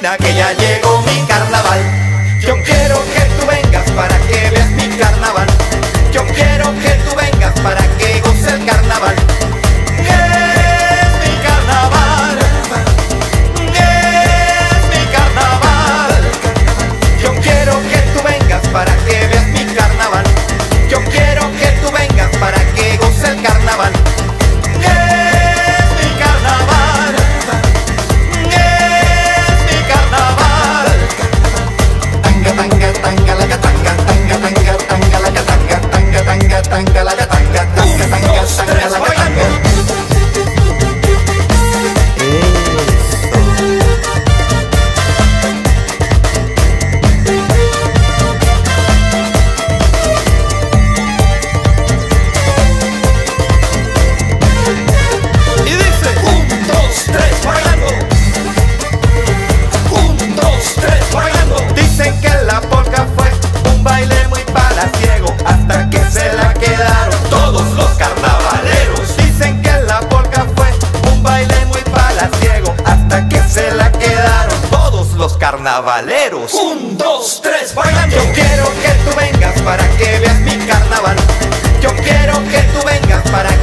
que ya llegó mi carnaval. Yo quiero que tú vengas para que veas. Carnavaleros. Un, dos, tres, bailando. Yo quiero que tú vengas para que veas mi carnaval. Yo quiero que tú vengas para que